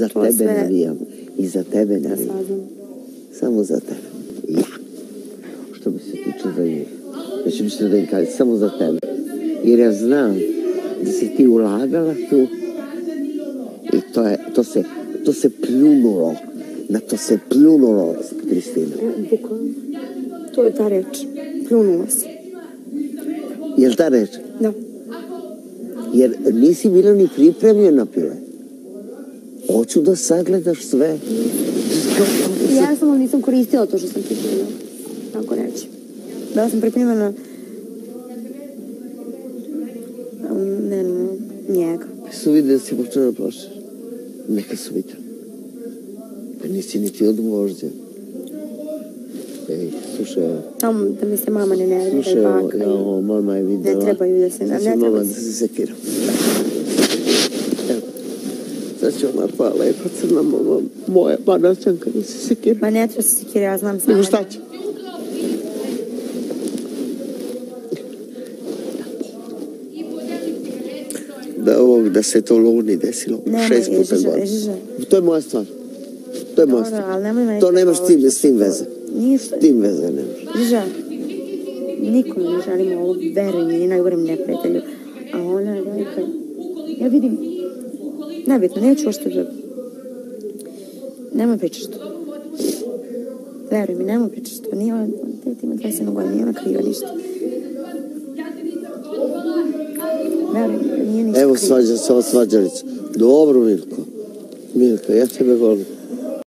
Za to tebe sve... navijam. I za tebe navijam. Samo za tebe. Ja. Što bi se tiče za njih. Znači mislite da im kažem samo za tebe. Jer ja znam da si ti ulagala tu i to, je, to, se, to se pljunulo. Na to se pljunulo, Kristina. E, Bukvalno. To je ta reč. Pljunulo se. Jel ta reč? Da. Jer nisi bila ni pripremljena pile. Hoću da sagledaš sve. Ja sam, ali nisam koristila to što sam pripremila. Tako reći. Bila sam pripremljena um, ne, ne, njega. Su vidjeli da si počela da plašeš. Neka su vidjeli. Pa nisi ni ti od. Ej, slušaj. Tamo da mi se mama ne nervira slušaj, ja, mama je vidjela. Ne trebaju da se- ne će treba mama da se sekira. Će ona pa lepa crna mama, moja banaćanka da se sekira. Ma ne treba se sikira, ja znam sama. Nego šta će? Da ovog, da se to luni desilo. Šest puta gore. To je moja stvar. To je moja stvar. To nemaš tim, s tim veze. Ništa. S tim veze nemaš. Ježiša, nikome ne želim ovo, mi, ni najgorem neprijatelju. A ona je velika. Ja vidim, nebitno, neću ošto da... Nemoj pričaš to. Veruj mi, nemoj pričaš to. Nije ona, teta ima 27 godina, nije ona kriva ništa. Veruj mi, nije ništa Evo kriva. svađa se ova svađalica. Dobro, Milko. Milka, ja tebe volim.